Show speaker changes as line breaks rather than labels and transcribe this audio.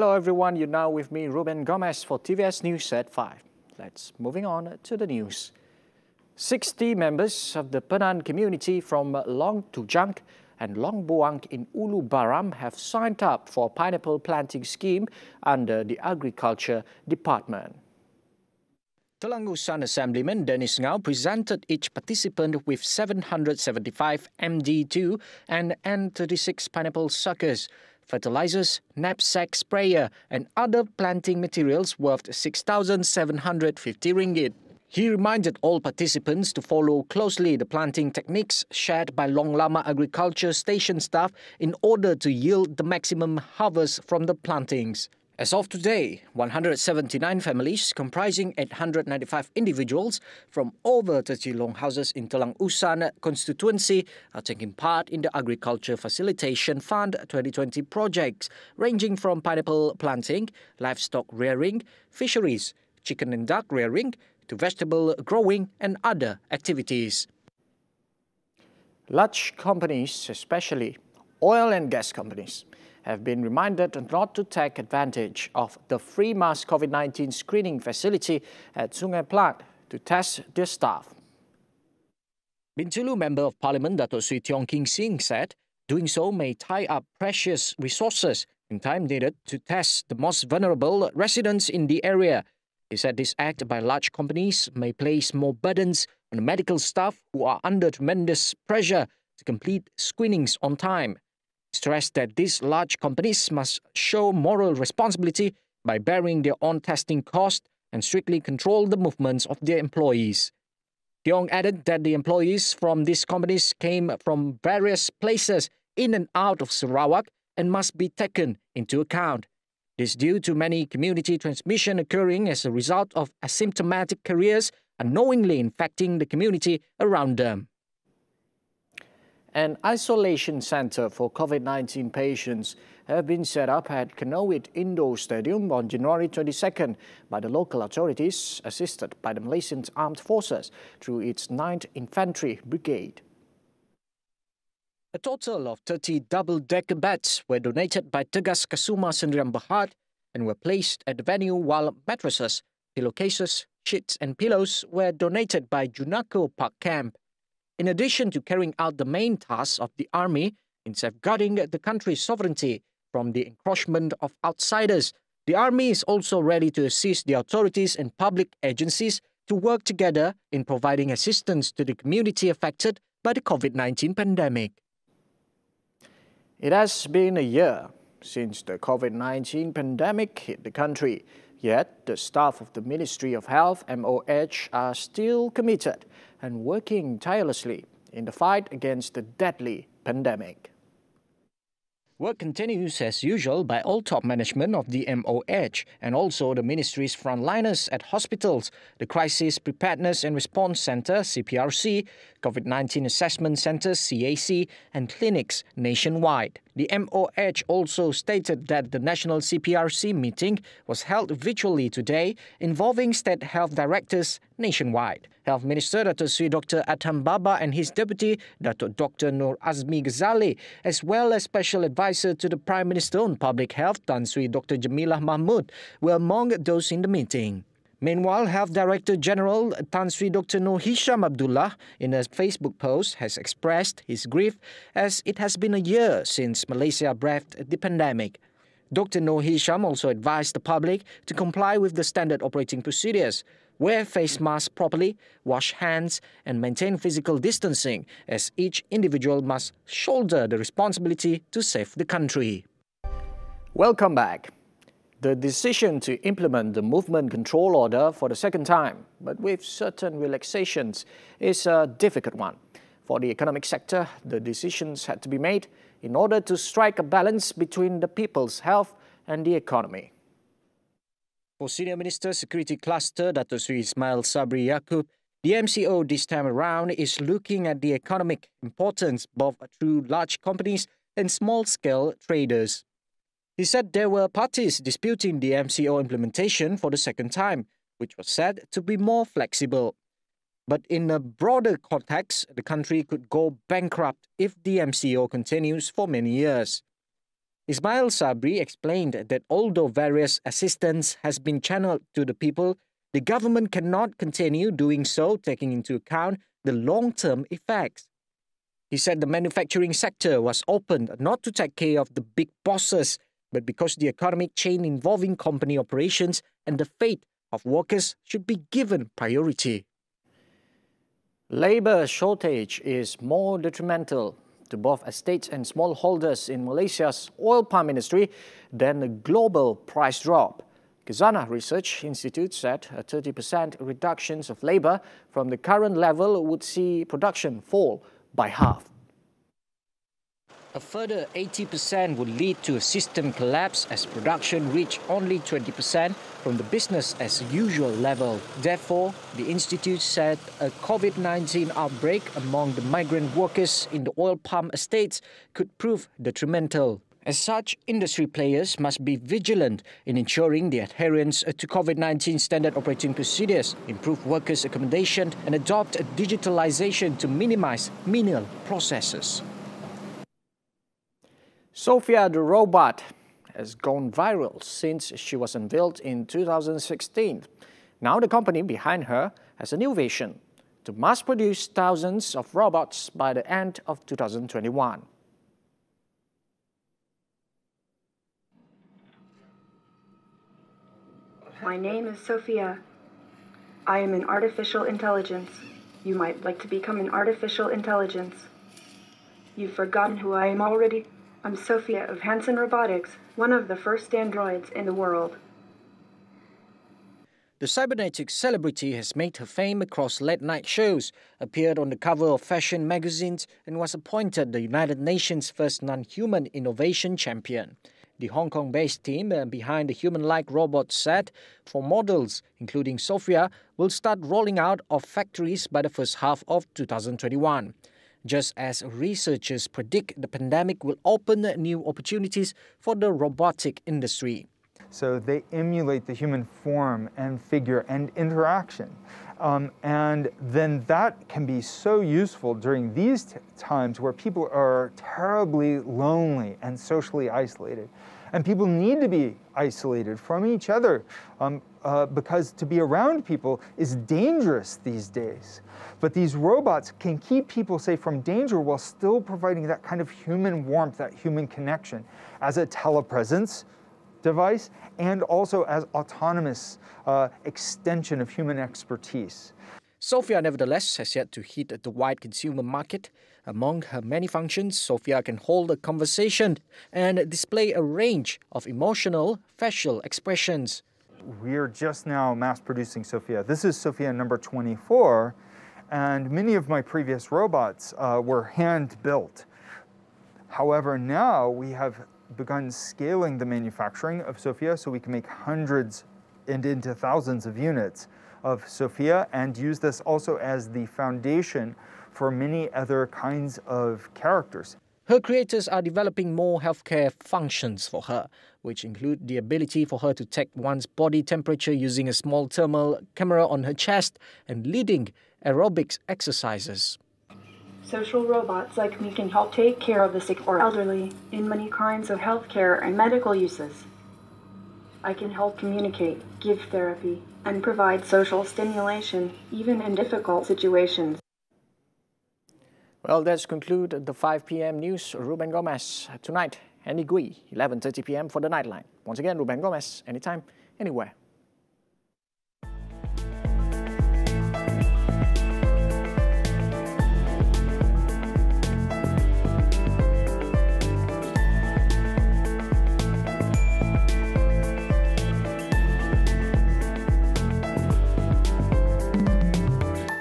Hello everyone, you're now with me, Ruben Gomez for TVS News at 5. Let's moving on to the news. 60 members of the Penan community from Long Tujang and Long Buang in Ulu Baram have signed up for a pineapple planting scheme under the Agriculture Department. Telang Usan Assemblyman Dennis Ngau presented each participant with 775 MD2 and N36 pineapple suckers fertilizers, knapsack sprayer, and other planting materials worth 6,750 ringgit. He reminded all participants to follow closely the planting techniques shared by Long Lama Agriculture Station staff in order to yield the maximum harvest from the plantings. As of today, 179 families comprising 895 individuals from over 30 longhouses in Telang Usan constituency are taking part in the Agriculture Facilitation Fund 2020 projects ranging from pineapple planting, livestock rearing, fisheries, chicken and duck rearing, to vegetable growing and other activities. Large companies, especially oil and gas companies, have been reminded not to take advantage of the free mass COVID-19 screening facility at Sungai Plat to test their staff. Bintulu Member of Parliament Dato Sri Tiong King Sing said doing so may tie up precious resources and time needed to test the most vulnerable residents in the area. He said this act by large companies may place more burdens on medical staff who are under tremendous pressure to complete screenings on time stressed that these large companies must show moral responsibility by bearing their own testing costs and strictly control the movements of their employees. Tiong added that the employees from these companies came from various places in and out of Sarawak and must be taken into account. This is due to many community transmission occurring as a result of asymptomatic carriers unknowingly infecting the community around them. An isolation center for COVID-19 patients have been set up at Kanowit Indoor Stadium on January 22nd by the local authorities, assisted by the Malaysian Armed Forces through its 9th Infantry Brigade. A total of 30 double-decker beds were donated by Tegas Kasuma Sendirian Berhad and were placed at the venue while mattresses, pillowcases, sheets and pillows were donated by Junako Park Camp. In addition to carrying out the main tasks of the army in safeguarding the country's sovereignty from the encroachment of outsiders, the army is also ready to assist the authorities and public agencies to work together in providing assistance to the community affected by the COVID 19 pandemic. It has been a year since the COVID 19 pandemic hit the country, yet the staff of the Ministry of Health, MOH, are still committed and working tirelessly in the fight against the deadly pandemic. Work continues as usual by all top management of the MOH and also the ministry's frontliners at hospitals, the Crisis Preparedness and Response Center, CPRC, COVID 19 Assessment Center, CAC, and clinics nationwide. The MOH also stated that the National CPRC meeting was held virtually today involving state health directors nationwide. Health Minister Dr. Sri Dr. Adham Baba and his deputy Dr. Dr. Noor Azmi Ghazali, as well as special advisor to the Prime Minister on Public Health Tan Sri Dr. Jemilah Mahmood, were among those in the meeting. Meanwhile, Health Director General Tan Sri Dr. Noor Hisham Abdullah, in a Facebook post, has expressed his grief as it has been a year since Malaysia breathed the pandemic. Dr. Noor Hisham also advised the public to comply with the standard operating procedures, wear face masks properly, wash hands, and maintain physical distancing, as each individual must shoulder the responsibility to save the country. Welcome back. The decision to implement the movement control order for the second time, but with certain relaxations, is a difficult one. For the economic sector, the decisions had to be made in order to strike a balance between the people's health and the economy. For Senior Minister Security Cluster Dr. Sri Ismail Sabri Yaakob, the MCO this time around is looking at the economic importance both through large companies and small-scale traders. He said there were parties disputing the MCO implementation for the second time, which was said to be more flexible. But in a broader context, the country could go bankrupt if the MCO continues for many years. Ismail Sabri explained that although various assistance has been channeled to the people, the government cannot continue doing so, taking into account the long term effects. He said the manufacturing sector was opened not to take care of the big bosses, but because the economic chain involving company operations and the fate of workers should be given priority. Labour shortage is more detrimental to both estates and smallholders in Malaysia's oil palm industry than the global price drop. Khazanah Research Institute said a 30% reduction of labour from the current level would see production fall by half. A further 80% would lead to a system collapse as production reached only 20% from the business as usual level. Therefore, the Institute said a COVID 19 outbreak among the migrant workers in the oil palm estates could prove detrimental. As such, industry players must be vigilant in ensuring the adherence to COVID 19 standard operating procedures, improve workers' accommodation, and adopt digitalization to minimize menial processes. Sophia the robot has gone viral since she was unveiled in 2016. Now the company behind her has a new vision to mass produce thousands of robots by the end of 2021.
My name is Sophia. I am an artificial intelligence. You might like to become an artificial intelligence. You've forgotten who I am already? I'm Sophia of Hanson Robotics, one of the first androids in the world.
The cybernetic celebrity has made her fame across late night shows, appeared on the cover of fashion magazines, and was appointed the United Nations' first non human innovation champion. The Hong Kong based team uh, behind the human like robot set for models, including Sophia, will start rolling out of factories by the first half of 2021 just as researchers predict the pandemic will open new opportunities for the robotic industry.
So they emulate the human form and figure and interaction. Um, and then that can be so useful during these times where people are terribly lonely and socially isolated. And people need to be isolated from each other um, uh, because to be around people is dangerous these days. But these robots can keep people safe from danger while still providing that kind of human warmth, that human connection as a telepresence device and also as autonomous uh, extension of human expertise.
Sophia, nevertheless, has yet to hit the wide consumer market. Among her many functions, Sophia can hold a conversation and display a range of emotional facial expressions.
We're just now mass producing Sophia. This is Sophia number 24, and many of my previous robots uh, were hand built. However, now we have begun scaling the manufacturing of Sophia so we can make hundreds and into thousands of units of Sophia and use this also as the foundation for many other kinds of characters.
Her creators are developing more healthcare functions for her, which include the ability for her to take one's body temperature using a small thermal camera on her chest and leading aerobics exercises.
Social robots like me can help take care of the sick or elderly in many kinds of healthcare and medical uses. I can help communicate, give therapy, and provide social stimulation, even in difficult situations.
Well, that's conclude the 5 p.m. news. Ruben Gomez. Tonight, Andy Gui, 11.30 p.m. for the Nightline. Once again, Ruben Gomez, anytime, anywhere.